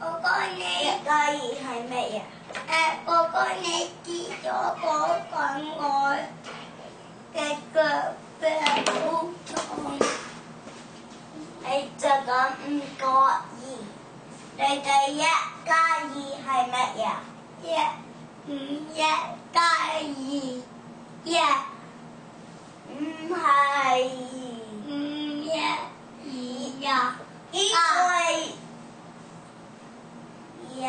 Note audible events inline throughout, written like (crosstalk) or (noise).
Ô con này Cái gì hả mẹ à? À cô con này chỉ cho cô con ngồi Cái cửa về u tròn Đây cho con có gì Đây đây dạ cái gì hả mẹ à? Dạ Dạ cái gì 一，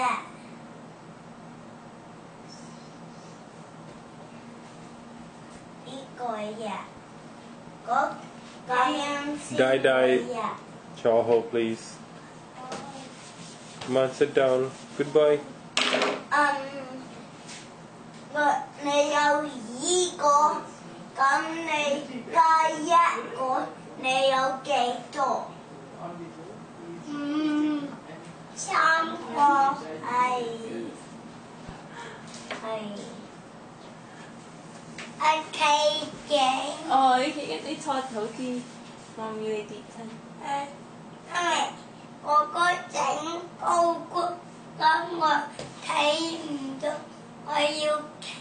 呢个系一，嗰咁样先 Die, die. 系一 Chaho, please. Come on, sit down. Goodbye. 嗯，我你有二个，咁你加一个，你有几多？嗯，三 Okay, yeah. Oh, okay, đi cho thử đi. Mọi người đi thôi. À, à, cô có chẳng câu có dạ, có mà thấy không được. Are yêu okay?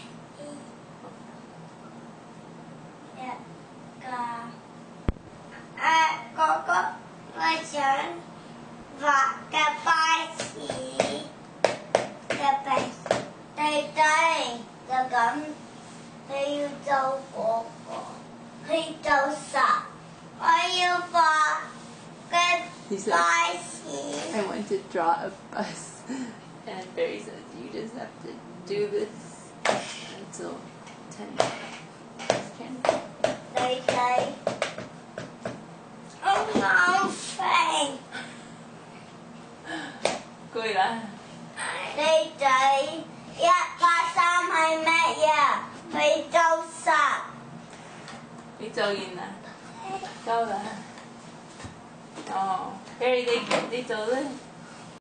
Yeah. À, cô có ngồi chẳng và cái bài chỉ cái bài tay tay là cấm 嘅鼻，弟弟就咁，你要做嗰个，去做实，我要画嘅 He said, 巴士。 I want to draw a bus. (laughs) And Barry says, you just have to do this until 10 minutes. Can- 弟弟，我好肥。攰啦。弟弟，一百三系乜嘢？去做实。 做完啦？夠啦。哦，Barry 你你做咧。